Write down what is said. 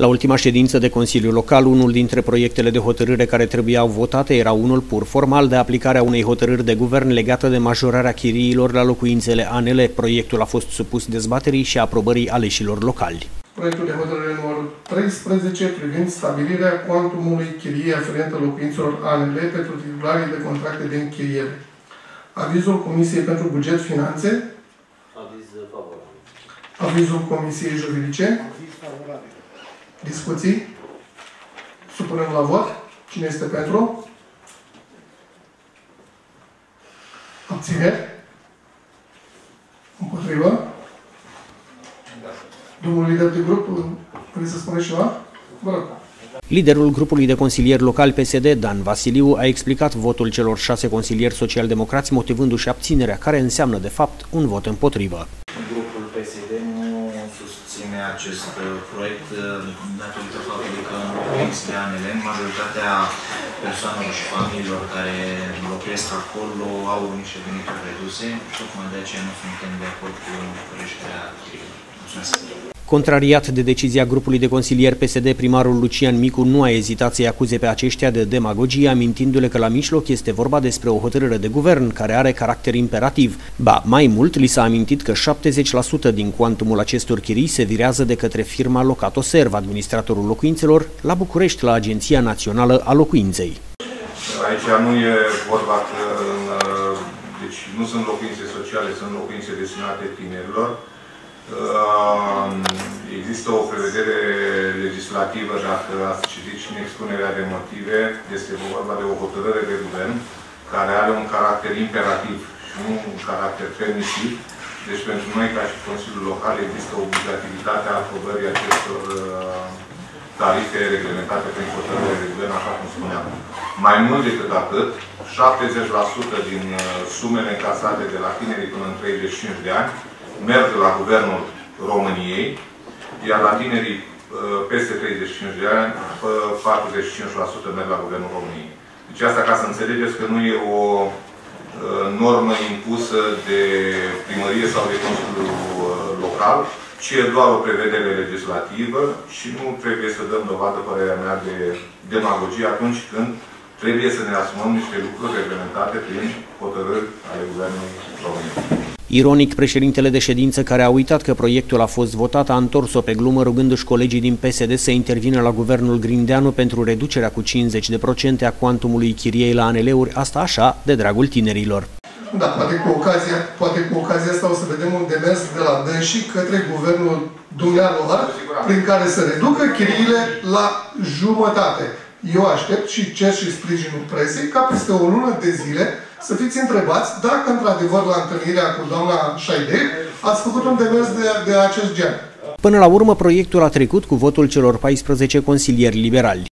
La ultima ședință de Consiliu Local, unul dintre proiectele de hotărâre care trebuiau votate era unul pur formal de aplicarea unei hotărâri de guvern legată de majorarea chiriilor la locuințele ANL. Proiectul a fost supus dezbaterii și aprobării aleșilor locali. Proiectul de hotărâre numărul 13 privind stabilirea cuantumului chiriei aferentă locuințelor ANL pentru titularii de contracte de închiriere. Avizul Comisiei pentru Buget Finanțe. Aviz favorabil. Avizul Comisiei Juridice. Aviz favorabil. Discuții? Supunem la vot. Cine este pentru? Abțineri? Împotrivă? Domnul lider de grup, vreți să spuneți ceva? Vă rog. Liderul grupului de consilieri local PSD, Dan Vasiliu, a explicat votul celor șase consilieri social-democrați, motivându-și abținerea, care înseamnă, de fapt, un vot împotrivă. Grupul PSD nu susține acest uh, proiect uh, datorită faptului că în locuințele ANL, majoritatea persoanelor și familiilor care locuiesc acolo au niște venituri reduse și tocmai de aceea nu suntem de acord cu creșterea chiriei. Mulțumesc! Contrariat de decizia grupului de consilier PSD, primarul Lucian Micu nu a ezitat să-i acuze pe aceștia de demagogie, amintindu-le că la mijloc este vorba despre o hotărâre de guvern care are caracter imperativ. Ba, mai mult, li s-a amintit că 70% din cuantumul acestor chirii se virează de către firma Locatoserv, administratorul locuințelor, la București, la Agenția Națională a Locuinței. Aici nu e vorba că deci nu sunt locuințe sociale, sunt locuințe destinate tinerilor. Există o prevedere legislativă, dacă ați citit și în expunerea de motive, este vorba de o hotărâre de guvern care are un caracter imperativ și nu un caracter permisiv. Deci pentru noi, ca și Consiliul Local, există obligativitatea aprobării acestor tarife reglementate prin hotărâre de guvern, așa cum spuneam. Mai mult decât atât, 70% din sumele încasate de la tinerii până în 35 de ani merg la Guvernul României, iar la tinerii uh, peste 35 de ani, 45% merg la Guvernul României. Deci asta ca să înțelegeți că nu e o uh, normă impusă de primărie sau de Consiliul uh, Local, ci e doar o prevedere legislativă și nu trebuie să dăm dovadă, părerea mea, de demagogie atunci când trebuie să ne asumăm niște lucruri reglementate prin hotărâri ale Guvernului României. Ironic, președintele de ședință, care a uitat că proiectul a fost votat, a întors-o pe glumă rugându-și colegii din PSD să intervină la guvernul Grindeanu pentru reducerea cu 50% a cuantumului chiriei la ANL-uri, asta așa, de dragul tinerilor. Da, poate cu ocazia, poate cu ocazia asta o să vedem un demers de la dânsii către guvernul dumnealor, prin care să reducă chiriile la jumătate. Eu aștept și cer și sprijinul presei ca peste o lună de zile să fiți întrebați dacă într-adevăr la întâlnirea cu doamna Șaide ați făcut un demers de, de acest gen. Până la urmă, proiectul a trecut cu votul celor 14 consilieri liberali.